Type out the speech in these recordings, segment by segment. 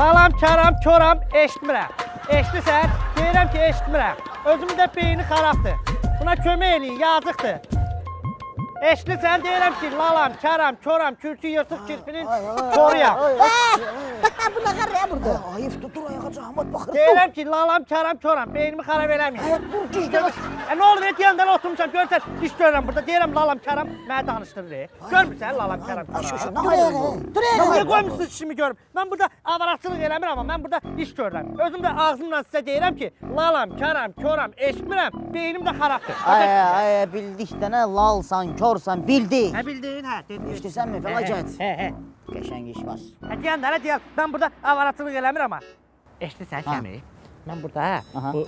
karam, koram, eşitmirəm. Eşitirsən? Deyirəm ki, eşitmirəm. Özümün də beyni xarabdır. Buna kömək eləyin, yazıqdır. Eşitirsən? Deyirəm ki, lalam, karam, koram, kürkü yırtıq kirpinin koruyam. Bu nə qaraya burada? Ayıp tutur ayağa camat baxır. Deyirəm ki, lalam, karam, koram, beynimi xarab eləməyin. Bu gizləmə. E, nə olur, et yandan oturmuşam, görsən, iş görürəm burada. Deyirəm, lalam, karam, mənə danışdırır. Görmürsən, lalam, karam, koram? Dur ayağa. Dur ayağa. Niyə qoymusunuz işimi görüm? Mən burada avaraçılıq eləmirəm, amma mən burada iş görürəm. Özüm də ağzımla sizə deyirəm ki, lalam, karam, koram, eşitmirəm, beynim də xarabdır. Ay ay bildik də nə lalsan, korsan, bildik. Nə bildin, hə, dedin. Eşidirsənmi, fəlakət? Hə, hə. Qəşəng iş var. Hə, deyənlərə deyəm, mən burada avaraçılıq eləmirəm, amma. Eşidirsən. Kəmi? Mən burada, hə, bu,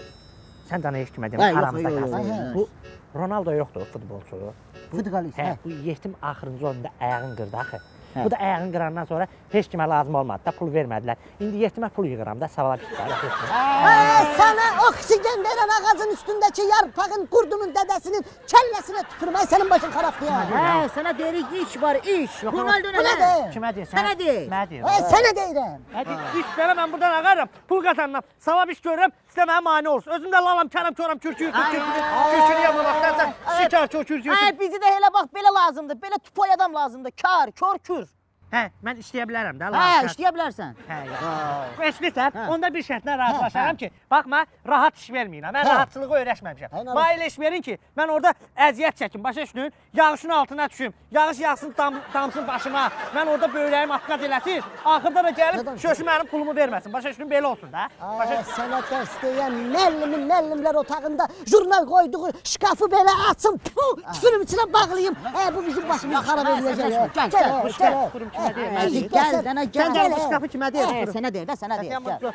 sən kimi Hə, deyəm, yox, aramızda qalsın. Bu, Ronaldo yoxdur, futbolçu. Futbolist, Hə, hə. bu yetim axırıncı oyunda ayağını qırdı axı. Hə. Bu da ayağını qırandan sonra heç kimə lazım olmadı da pul vermədilər. İndi yetimə pul yığıram da savala. Ay, sana oksigen veren ağacın üstündeki yarpağın kurdunun dedesinin kellesine tükürmeyi senin başın kararttı ya. Hə, sənə deyirik iş var, iş. Ronaldo Bu nə? nədir? Kimə deyirsən? Sənə deyir. Mənə deyir. Ay, sana deyirəm. Hadi iş verəm mən buradan ağarım. Pul qazanıram. Savab iş görürəm. Sizə mənə mane olsun. Özüm də lalam, kəram, koram, kürkü, kürkü, kürkü yamamaqdansa şikar, çox kürkü. Ay, bizi də elə bax belə lazımdır. Belə tupoy adam lazımdır. Kar, kör kür. Hə, mən işləyə bilərəm də. Hə, işləyə bilərsən. Hə, eşidirsən? Onda bir şərtlə razılaşaram ki, baxma, rahat iş verməyirəm. Mən Hə. rahatçılığı öyrəşməmişəm. Mənə elə iş verin ki, mən orada əziyyət çəkim, başa düşdün? Yağışın altına düşüm. Yağış yağsın, dam, damsın başıma. Mən orada böyrəyim atqaz eləsin. Axırda da gəlib şöşü mənim pulumu verməsin. Başa düşdün? Belə olsun da. Başa ders diyen mellimin mellimler otağında jurnal koyduğu şkafı böyle açsın. Puh, sürüm içine bağlayayım. E, bu bizim başımızı harap edecek. ya. Gel, Gel, gel, gel, gel. gel. Kurum kimə deyir? Hə, Mən hə, deyir. Gəl, sən- dənə Sən gəl. gəl, Gəl, bu şkafı kimə deyir? Hə, sənə deyir də, sənə deyir. Hə, Gəl.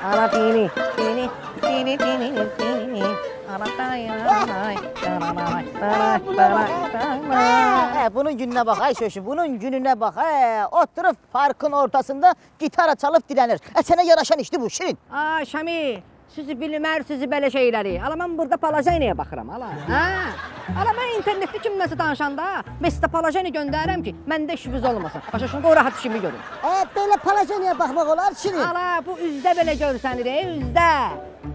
Şkafı kimə deyir? Yox, kurum Ay, şkafı. elə bir sənə. Hə, bunun gününə bax, ay şöşü, bunun gününə bax. Hə, oturub parkın ortasında gitara çalıb dilənir. Ə, sənə yaraşan işdir bu, Şirin. Ay Şami, sizi bilmər, sizi belə şeyləri. Ala mən burada palajeniyə baxıram, ala. Hə? Ala mən internetdə kimləsə danışanda Messi palajeni göndərirəm ki, məndə işiniz olmasın. Başa düşün, qoy rahat işimi görüm. E, böyle palajeniye bakmak olar Şirin. Ala bu üzdə belə görsənir, ey, üzdə.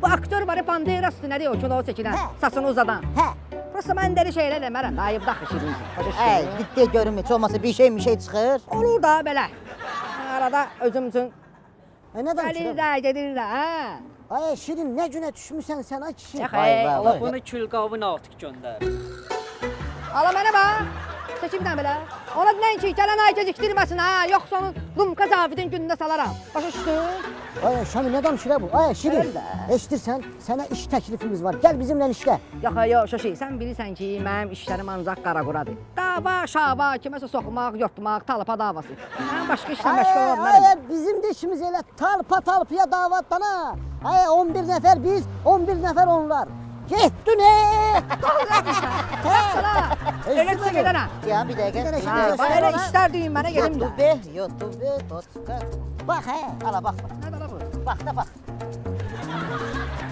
Bu aktör var, ya, Banderasdır, nədir o kilo çəkilən, Hə. saçını uzadan. Hə. Prosta mən dəli şeylər eləmərəm, ayıb. Başa Ə, düşün. ciddi görüm heç olmasa bir şey bir şey çıxır. Olur da belə. Arada özüm üçün E, ne danışıyorsun? gəlirlər, gedirlər, hə? Ay Şirin ne güne düşmüşsen sen ay kişi. Vay, Allah bunu külqavın artıq göndər. Ala mənə bax. Çəkimdən belə. Ola dinən ki, gələn ay gecikdirməsin ha, yoxsa onu Lumka Cavidin günündə salaram. Başa düşdün? Ay Şami ne danışıyor bu? Ay Şirin. Öyle. Eşitirsen sana iş teklifimiz var. Gel bizimle işle. Yox, yox, şoşi, sən bilirsən ki, mənim işlərim ancaq qara-quradır. Dava, şava, kiməsə soxmaq, yotmaq, talpa davası. Mən başqa işlə məşğul ola ay, bizim de işimiz öyle talpa talpıya davattan ha. Ay 11 nefer biz, 11 nefer onlar. Gettin he. Sala, elə Eşitmedin. çıxı gedənə. Ya bir dəqiqə. Bir Ha, bax elə işlər deyim mənə gedim də. YouTube, YouTube, podcast. Bak he. Ala bax. Nədir la bu? Bax da bax.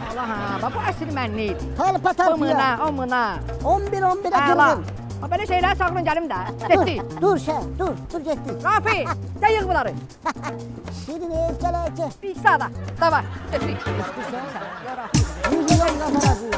Allah ha, bax bu əsl mənli idi. Talpa O talpıya. mına, o mına. 11 11'e Əla. Girdin. Ha, belə şeylər sağlın gəlim də. Getdik. Dur, dur şey, dur, dur getdik. Rafi, dəyiq bunları. Şirin ev gel gel. Bir sağda. Davay, getdik. Yüzüne kafarazı.